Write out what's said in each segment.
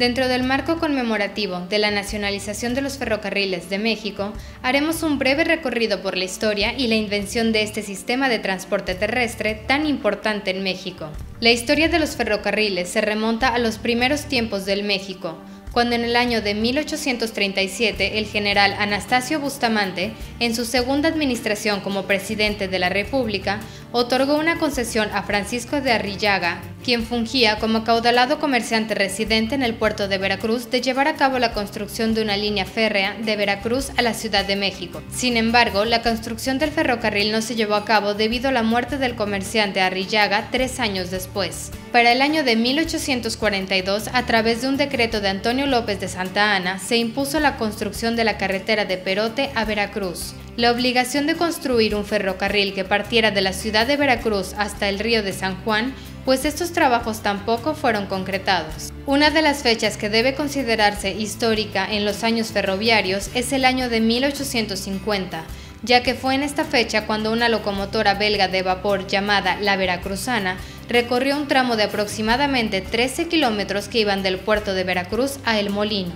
Dentro del marco conmemorativo de la nacionalización de los ferrocarriles de México, haremos un breve recorrido por la historia y la invención de este sistema de transporte terrestre tan importante en México. La historia de los ferrocarriles se remonta a los primeros tiempos del México, cuando en el año de 1837 el general Anastasio Bustamante, en su segunda administración como presidente de la República, otorgó una concesión a Francisco de Arrillaga, quien fungía como caudalado comerciante residente en el puerto de Veracruz, de llevar a cabo la construcción de una línea férrea de Veracruz a la Ciudad de México. Sin embargo, la construcción del ferrocarril no se llevó a cabo debido a la muerte del comerciante Arrillaga tres años después. Para el año de 1842, a través de un decreto de Antonio López de Santa Ana, se impuso la construcción de la carretera de Perote a Veracruz. La obligación de construir un ferrocarril que partiera de la ciudad de Veracruz hasta el río de San Juan pues estos trabajos tampoco fueron concretados. Una de las fechas que debe considerarse histórica en los años ferroviarios es el año de 1850, ya que fue en esta fecha cuando una locomotora belga de vapor llamada La Veracruzana recorrió un tramo de aproximadamente 13 kilómetros que iban del puerto de Veracruz a El Molino,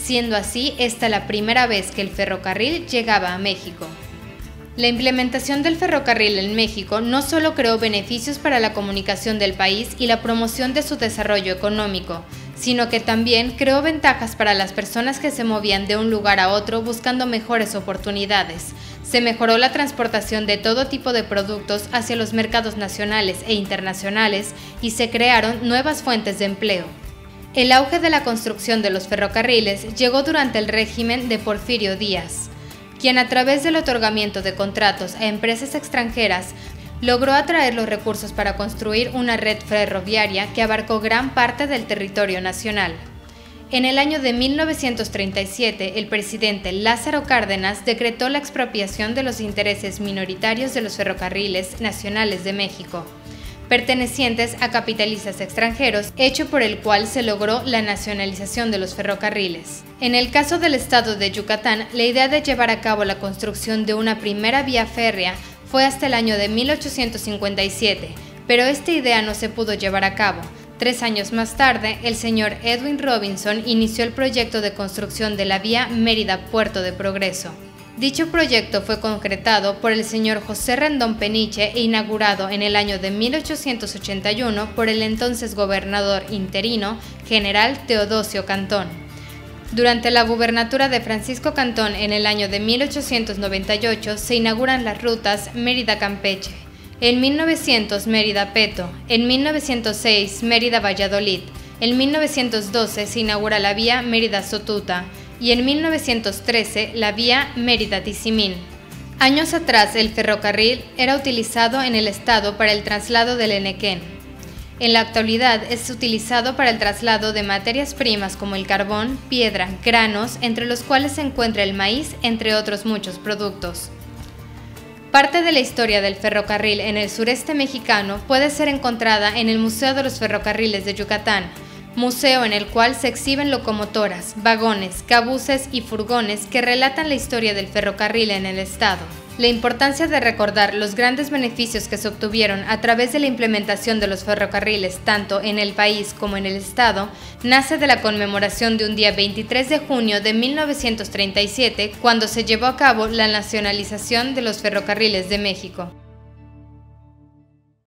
siendo así esta la primera vez que el ferrocarril llegaba a México. La implementación del ferrocarril en México no solo creó beneficios para la comunicación del país y la promoción de su desarrollo económico, sino que también creó ventajas para las personas que se movían de un lugar a otro buscando mejores oportunidades. Se mejoró la transportación de todo tipo de productos hacia los mercados nacionales e internacionales y se crearon nuevas fuentes de empleo. El auge de la construcción de los ferrocarriles llegó durante el régimen de Porfirio Díaz quien a través del otorgamiento de contratos a empresas extranjeras logró atraer los recursos para construir una red ferroviaria que abarcó gran parte del territorio nacional. En el año de 1937, el presidente Lázaro Cárdenas decretó la expropiación de los intereses minoritarios de los ferrocarriles nacionales de México, pertenecientes a capitalistas extranjeros, hecho por el cual se logró la nacionalización de los ferrocarriles. En el caso del estado de Yucatán, la idea de llevar a cabo la construcción de una primera vía férrea fue hasta el año de 1857, pero esta idea no se pudo llevar a cabo. Tres años más tarde, el señor Edwin Robinson inició el proyecto de construcción de la vía Mérida-Puerto de Progreso. Dicho proyecto fue concretado por el señor José Rendón Peniche e inaugurado en el año de 1881 por el entonces gobernador interino, general Teodosio Cantón. Durante la gubernatura de Francisco Cantón en el año de 1898 se inauguran las rutas Mérida-Campeche, en 1900 Mérida-Peto, en 1906 Mérida-Valladolid, en 1912 se inaugura la vía Mérida-Sotuta, y en 1913 la vía Mérida-Tizimín. Años atrás el ferrocarril era utilizado en el estado para el traslado del Enequén. En la actualidad es utilizado para el traslado de materias primas como el carbón, piedra, granos, entre los cuales se encuentra el maíz, entre otros muchos productos. Parte de la historia del ferrocarril en el sureste mexicano puede ser encontrada en el Museo de los Ferrocarriles de Yucatán, museo en el cual se exhiben locomotoras, vagones, cabuces y furgones que relatan la historia del ferrocarril en el estado. La importancia de recordar los grandes beneficios que se obtuvieron a través de la implementación de los ferrocarriles tanto en el país como en el estado nace de la conmemoración de un día 23 de junio de 1937 cuando se llevó a cabo la nacionalización de los ferrocarriles de México.